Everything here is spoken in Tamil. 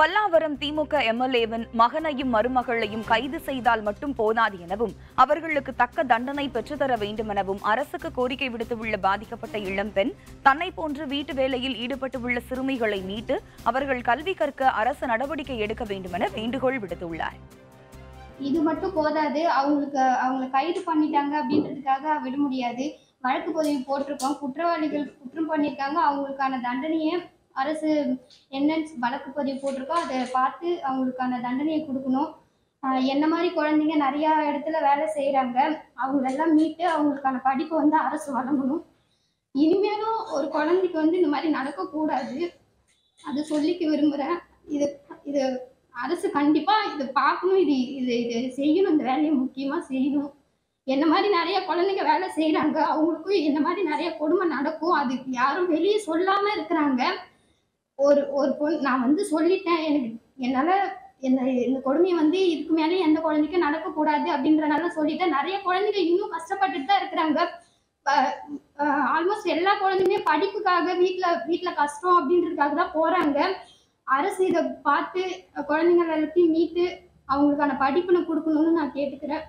பல்லாவரம் திமுக எம்எல்ஏவின் மகனையும் மருமகளையும் கைது செய்தால் மட்டும் போதாது எனவும் அவர்களுக்கு தக்க தண்டனை பெற்றுத்தர வேண்டும் எனவும் அரசுக்கு கோரிக்கை விடுத்துள்ள பாதிக்கப்பட்ட இளம்பெண் தன்னை போன்று வீட்டு வேலையில் ஈடுபட்டுள்ள சிறுமிகளை மீட்டு அவர்கள் கல்வி கற்க அரசு நடவடிக்கை எடுக்க வேண்டும் என வேண்டுகோள் விடுத்துள்ளார். இது மட்டும் போதாது அவங்களுக்கு அவங்களை கைது பண்ணிட்டாங்க அப்படின்றதுக்காக விட முடியாது. வழக்கு பதிவு போட்டிருக்கோம் குற்றவாளிகள் குற்றம் பண்ணியிருக்காங்க அவங்களுக்கான தண்டனையை அரசு என்ன வழக்கு பதிவு போட்டிருக்கோ அதை பார்த்து அவங்களுக்கான தண்டனையை கொடுக்கணும். என்ன மாதிரி குழந்தைங்க நிறையா இடத்துல வேலை செய்கிறாங்க அவங்களெல்லாம் மீட்டு அவங்களுக்கான படிப்பை வந்து அரசு வழங்கணும். இனிமேலும் ஒரு குழந்தைக்கு வந்து இந்த மாதிரி நடக்கக்கூடாது. அதை சொல்லிக்க விரும்புகிறேன் இது இது அரசு கண்டிப்பா இது பார்க்கணும். இது இது இது செய்யணும். இந்த வேலையை முக்கியமா செய்யணும். என்ன மாதிரி நிறைய குழந்தைங்க வேலை செய்யறாங்க அவங்களுக்கும் இந்த மாதிரி நிறைய கொடுமை நடக்கும் அது யாரும் வெளியே சொல்லாம இருக்கிறாங்க. ஒரு ஒரு பொண்ணு நான் வந்து சொல்லிட்டேன் எனக்கு என்னால என்ன இந்த கொடுமையை வந்து இதுக்கு மேலே எந்த குழந்தைக்கும் நடக்கக்கூடாது அப்படின்றனால சொல்லிட்டேன். நிறைய குழந்தைங்க இன்னும் கஷ்டப்பட்டுட்டு தான் இருக்கிறாங்க. ஆல்மோஸ்ட் எல்லா குழந்தையுமே படிப்புக்காக வீட்டில் வீட்டில் கஷ்டம் அப்படின்றதுக்காக தான் போறாங்க. அரசு இதை பார்த்து குழந்தைங்களை எல்லாத்தையும் மீட்டு அவங்களுக்கான படிப்புன்னு கொடுக்கணும்னு நான் கேட்டுக்கிறேன்.